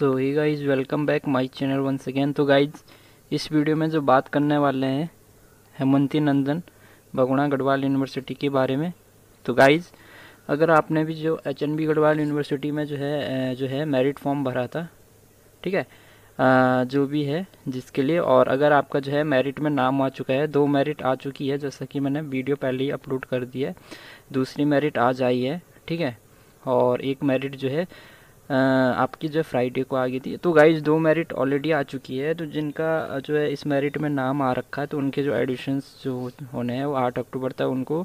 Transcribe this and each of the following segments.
So hi guys welcome back my channel once again तो guys इस video में जो बात करने वाले हैं हेमंती नंदन बगुणा गढ़वाल यूनिवर्सिटी के बारे में। तो गाइज़ अगर आपने भी जो H N B Garhwal university में जो है जो है मेरिट फॉर्म भरा था ठीक है आ, जो भी है जिसके लिए और अगर आपका जो है मेरिट में नाम आ चुका है दो मेरिट आ चुकी है जैसा कि मैंने वीडियो पहले ही अपलोड कर दिया है दूसरी मेरिट आज आई है ठीक है और एक मेरिट जो है आपकी जो फ्राइडे को आ गई थी। तो गाइज़ दो मेरिट ऑलरेडी आ चुकी है। तो जिनका जो है, इस मेरिट में नाम आ रखा है तो उनके जो एडिशंस जो होने हैं, वो आठ अक्टूबर तक उनको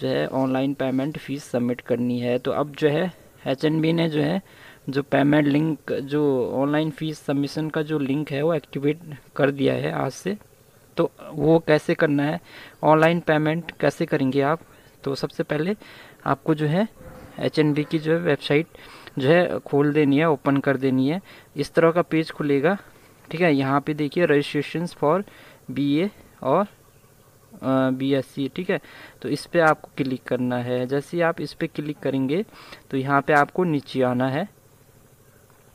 जो है ऑनलाइन पेमेंट फ़ीस सबमिट करनी है। तो अब जो है एच ने जो है, जो पेमेंट लिंक जो ऑनलाइन फ़ीस सबमिशन का जो लिंक है, वो एक्टिवेट कर दिया है आज से। तो वो कैसे करना है? ऑनलाइन पेमेंट कैसे करेंगे आप? तो सबसे पहले आपको जो है एच की जो है वेबसाइट जो है, खोल देनी है ओपन कर देनी है। इस तरह का पेज खुलेगा। ठीक है, यहाँ पे देखिए रजिस्ट्रेशन फॉर बीए और बी एस सी ठीक है? तो इस पर आपको क्लिक करना है। जैसे ही आप इस पर क्लिक करेंगे तो यहाँ पे आपको नीचे आना है।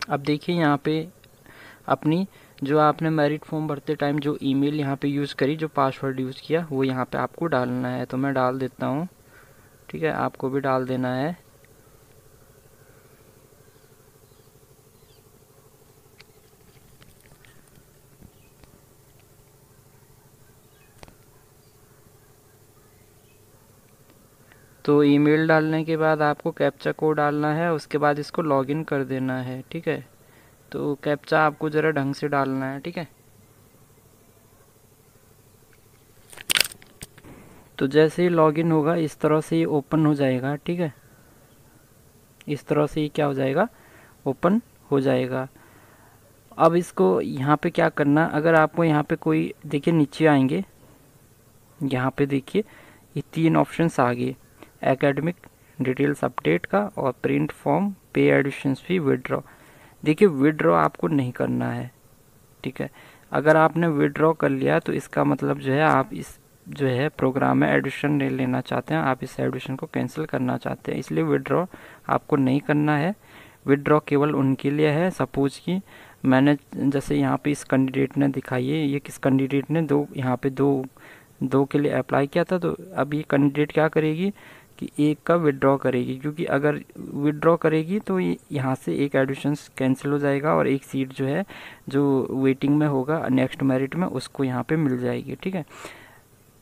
अब देखिए, यहाँ पे अपनी जो आपने मेरिट फॉर्म भरते टाइम जो ईमेल यहाँ पे यूज़ करी, जो पासवर्ड यूज़ किया, वो यहाँ पे आपको डालना है। तो मैं डाल देता हूँ। ठीक है, आपको भी डाल देना है। तो ईमेल डालने के बाद आपको कैप्चा कोड डालना है, उसके बाद इसको लॉगिन कर देना है, ठीक है? तो कैप्चा आपको ज़रा ढंग से डालना है, ठीक है? तो जैसे ही लॉगिन होगा, इस तरह से ये ओपन हो जाएगा, ठीक है? इस तरह से ये क्या हो जाएगा? ओपन हो जाएगा। अब इसको यहाँ पे क्या करना, अगर आपको यहाँ पे कोई, देखिए नीचे आएँगे, यहाँ पे देखिए, ये तीन ऑप्शंस आ गए। एकेडमिक डिटेल्स अपडेट का और प्रिंट फॉर्म पे एडिशन फ़ी विड्रॉ देखिए विड्रॉ आपको नहीं करना है, ठीक है? अगर आपने विड्रॉ कर लिया तो इसका मतलब जो है, आप इस जो है प्रोग्राम में एडिशन नहीं लेना चाहते हैं, आप इस एडिशन को कैंसिल करना चाहते हैं, इसलिए विड्रॉ आपको नहीं करना है। विड्रॉ केवल उनके लिए है सपोज़ कि मैंने जैसे यहाँ पे इस कैंडिडेट ने दिखाई है ये किस कैंडिडेट ने दो, यहाँ पे दो दो के लिए अप्लाई किया था तो अब ये कैंडिडेट क्या करेगी? कि एक का विड्रॉ करेगी, क्योंकि अगर विड्रॉ करेगी तो यहाँ से एक एडमिशन कैंसिल हो जाएगा और एक सीट जो है, जो वेटिंग में होगा नेक्स्ट मेरिट में, उसको यहाँ पे मिल जाएगी, ठीक है?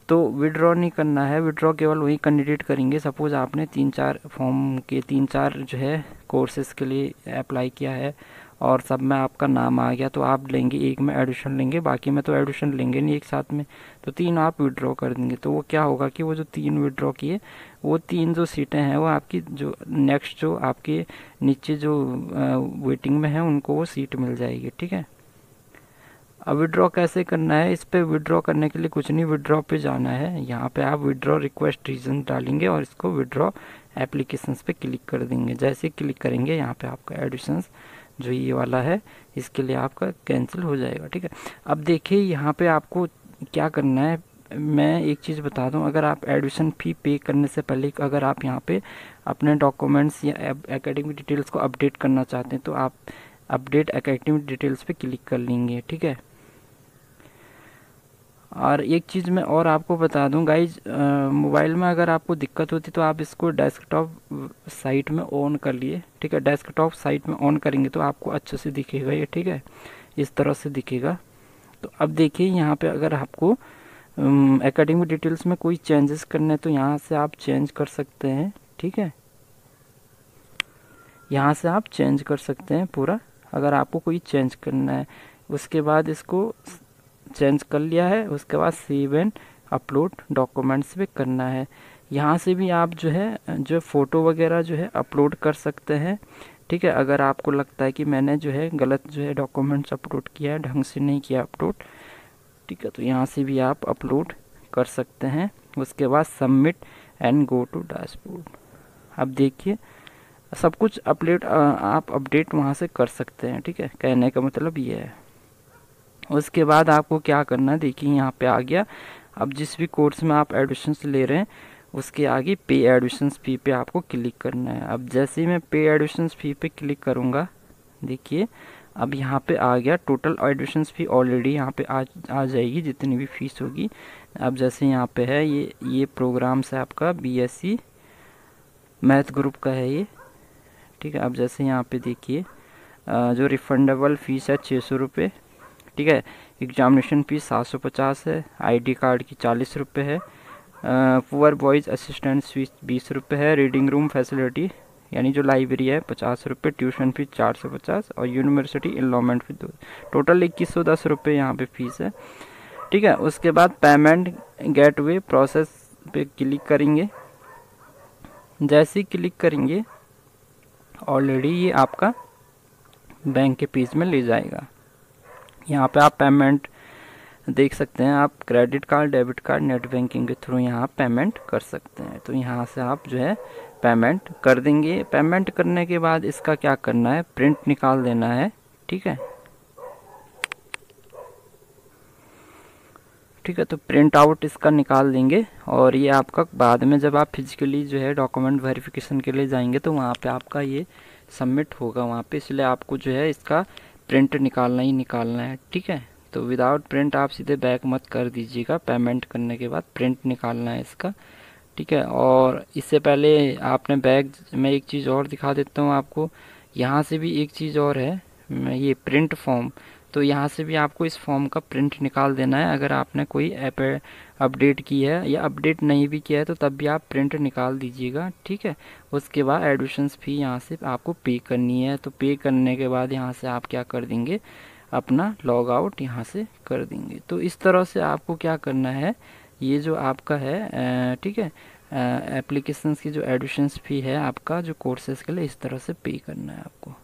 तो विड्रॉ नहीं करना है विड्रॉ केवल वही कैंडिडेट करेंगे। सपोज़ आपने तीन चार फॉर्म के, तीन चार जो है कोर्सेज़ के लिए अप्लाई किया है और सब में आपका नाम आ गया तो आप लेंगे, एक में एडिशन लेंगे, बाकी में तो एडिशन लेंगे नहीं, एक साथ में तो तीन आप विड्रॉ कर देंगे। तो वो क्या होगा कि वो जो तीन विड्रॉ किए, वो तीन जो सीटें हैं, वो आपकी जो नेक्स्ट जो आपके नीचे जो वेटिंग में है, उनको वो सीट मिल जाएगी, ठीक है? अब विड्रॉ कैसे करना है? इस पर विड्रॉ करने के लिए कुछ नहीं विड्रॉ पे जाना है। यहाँ पे आप विड्रॉ रिक्वेस्ट रीजन डालेंगे और इसको विड्रॉ एप्लीकेशंस पे क्लिक कर देंगे। जैसे क्लिक करेंगे, यहाँ पे आपका एडिशंस जो ये वाला है, इसके लिए आपका कैंसिल हो जाएगा, ठीक है? अब देखिए, यहाँ पे आपको क्या करना है, मैं एक चीज़ बता दूँ, अगर आप एडमिशन फ़ी पे करने से पहले अगर आप यहाँ पे अपने डॉक्यूमेंट्स या एकेडमिक डिटेल्स को अपडेट करना चाहते हैं तो आप अपडेट एकेडमिक डिटेल्स पे क्लिक कर लेंगे, ठीक है? और एक चीज़ मैं और आपको बता दूँ गाइज़ मोबाइल में अगर आपको दिक्कत होती तो आप इसको डेस्कटॉप साइट में ऑन कर लिए, ठीक है? डेस्कटॉप साइट में ऑन करेंगे तो आपको अच्छे से दिखेगा ये, ठीक है? इस तरह से दिखेगा। तो अब देखिए, यहाँ पे अगर आपको एकेडमिक डिटेल्स में कोई चेंजेस करने तो यहाँ से आप चेंज कर सकते हैं, ठीक है? यहाँ से आप चेंज कर सकते हैं पूरा, अगर आपको कोई चेंज करना है। उसके बाद इसको चेंज कर लिया है, उसके बाद सेव एंड अपलोड डॉक्यूमेंट्स पे करना है। यहाँ से भी आप जो है, जो फ़ोटो वगैरह जो है अपलोड कर सकते हैं। ठीक है, अगर आपको लगता है कि मैंने जो है, गलत जो है डॉक्यूमेंट्स अपलोड किया है, ढंग से नहीं किया अपलोड ठीक है तो यहाँ से भी आप अपलोड कर सकते हैं। उसके बाद submit and go to dashboard अब देखिए, सब कुछ अपडेट आप अपडेट वहाँ से कर सकते हैं, ठीक है? कहने का मतलब ये है। उसके बाद आपको क्या करना है? देखिए, यहाँ पे आ गया। अब जिस भी कोर्स में आप एडमिशन ले रहे हैं, उसके आगे पे एडमिशन फ़ी पे आपको क्लिक करना है। अब जैसे ही मैं पे एडमिशन फ़ी पे क्लिक करूँगा, देखिए, अब यहाँ पे आ गया। टोटल एडमिशन फ़ी ऑलरेडी यहाँ पे आ आ जाएगी, जितनी भी फ़ीस होगी। अब जैसे यहाँ पे है, ये ये प्रोग्राम्स है आपका बीएससी मैथ ग्रुप का है ये। ठीक है, अब जैसे यहाँ पे देखिए जो रिफंडेबल फ़ीस है छः सौ रुपये ठीक है? एग्जामिनेशन फ़ीस सात सौ पचास है। आईडी कार्ड की चालीस रुपये है। पुअर बॉयज़ असिस्टेंट फ़ीस बीस रुपये है। रीडिंग रूम फैसिलिटी यानी जो लाइब्रेरी है, पचास रुपये ट्यूशन फ़ीस चार सौ पचास और यूनिवर्सिटी इन्लॉमेंट फ़ीस दो। टोटल इक्कीस सौ दस रुपये यहाँ पर फ़ीस है। ठीक है? उसके बाद पेमेंट गेटवे प्रोसेस पे क्लिक करेंगे। जैसे ही क्लिक करेंगे ऑलरेडी ये आपका बैंक के पेज में ले जाएगा। यहाँ पे आप पेमेंट देख सकते हैं, आप credit card debit card net banking के थ्रू यहाँ पेमेंट कर सकते हैं। तो यहाँ से आप जो है पेमेंट कर देंगे। पेमेंट करने के बाद इसका क्या करना है? प्रिंट निकाल देना है, ठीक है? ठीक है तो प्रिंट आउट इसका निकाल देंगे और ये आपका बाद में जब आप फिजिकली जो है डॉक्यूमेंट वेरिफिकेशन के लिए जाएँगे तो वहाँ पे आपका ये सबमिट होगा। वहाँ पे इसलिए आपको जो है इसका प्रिंट निकालना ही निकालना है, ठीक है? तो विदाउट प्रिंट आप सीधे बैक मत कर दीजिएगा पेमेंट करने के बाद प्रिंट निकालना है इसका, ठीक है? और इससे पहले आपने बैग मैं एक चीज़ और दिखा देता हूँ आपको, यहाँ से भी एक चीज़ और है ये प्रिंट फॉर्म तो यहाँ से भी आपको इस फॉर्म का प्रिंट निकाल देना है। अगर आपने कोई ऐप अपडेट की है या अपडेट नहीं भी किया है तो तब भी आप प्रिंट निकाल दीजिएगा, ठीक है? उसके बाद एडमिशन फ़ी यहाँ से आपको पे करनी है। तो पे करने के बाद यहाँ से आप क्या कर देंगे? अपना लॉग आउट यहाँ से कर देंगे। तो इस तरह से आपको क्या करना है? ये जो आपका है ठीक है एप्लीकेशंस की जो एडमिशन फ़ी है, आपका जो कोर्सेज़ के लिए इस तरह से पे करना है आपको।